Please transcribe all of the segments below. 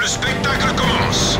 Le spectacle commence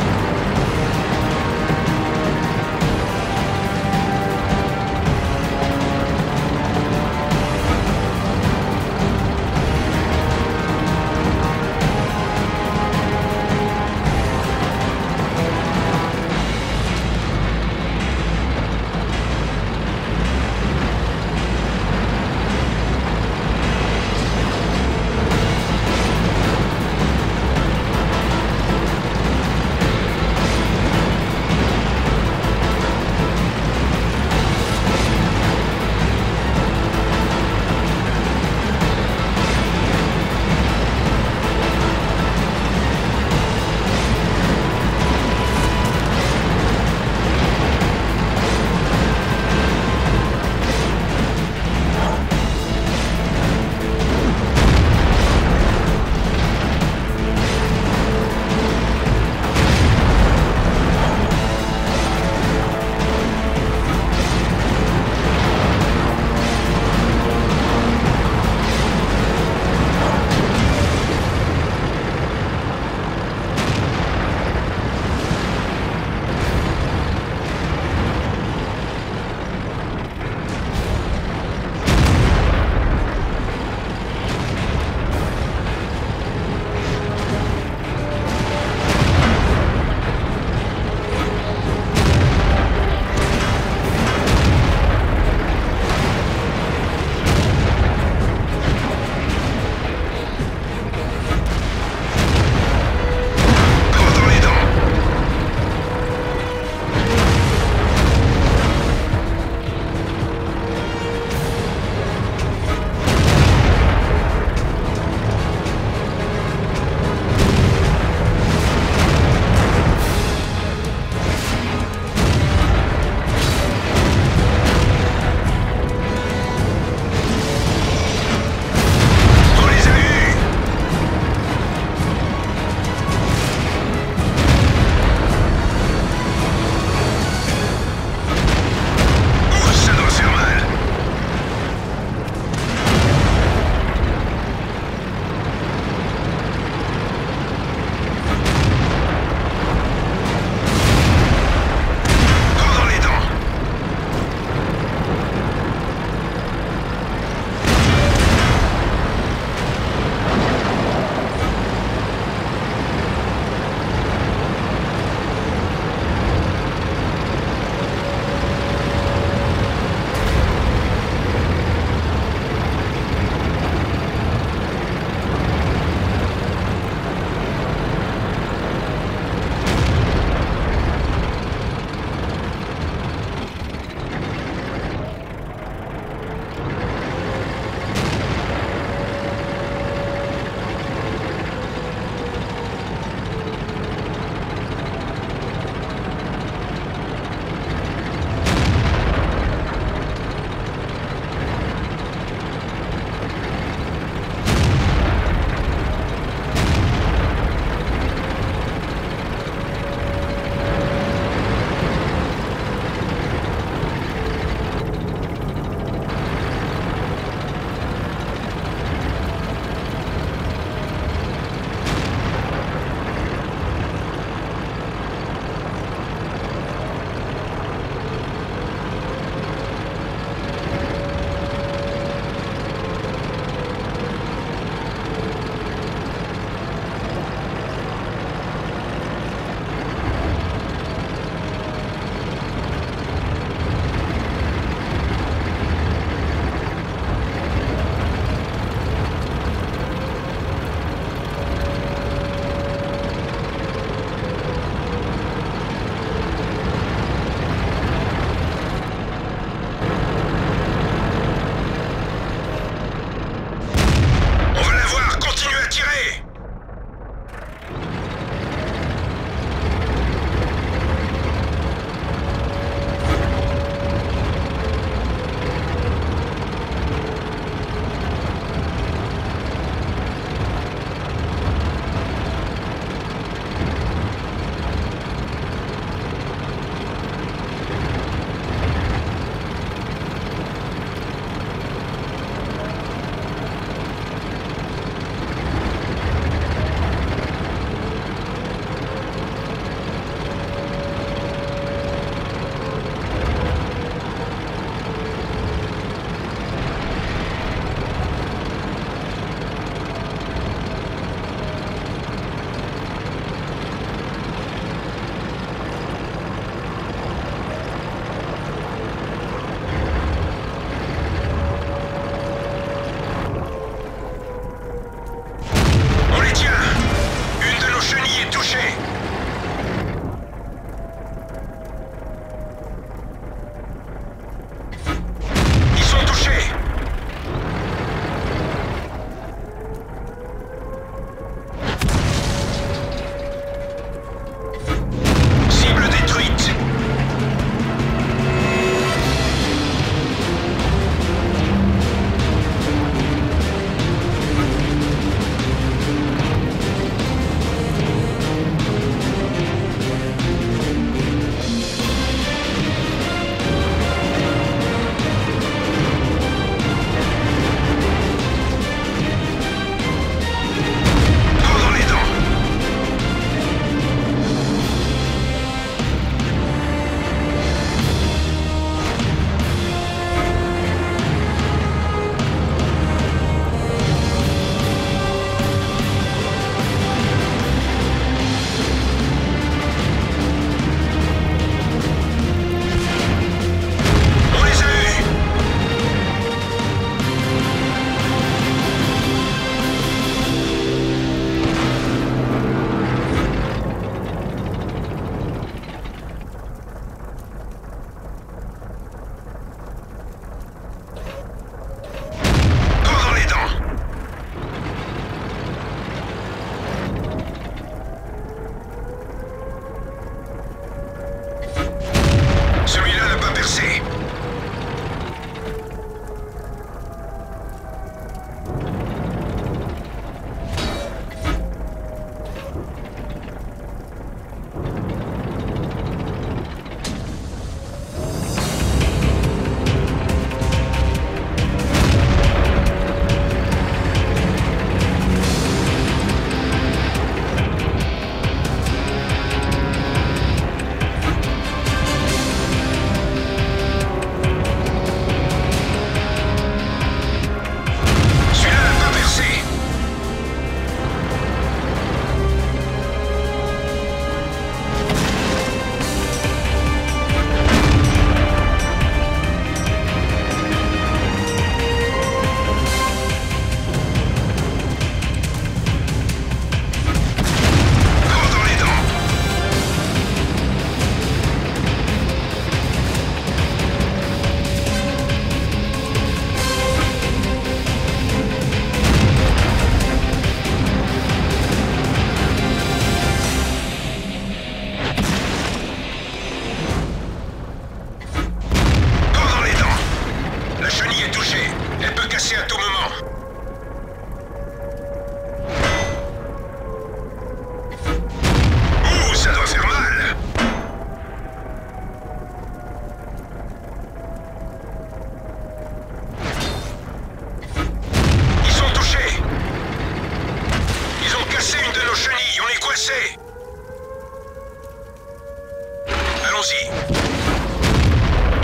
Allons-y.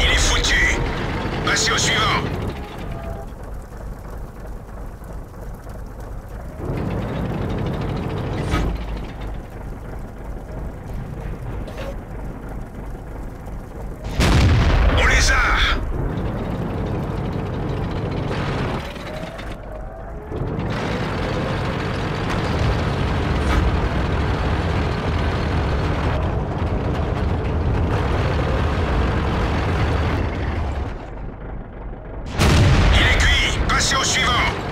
Il est foutu. Passez au suivant. now.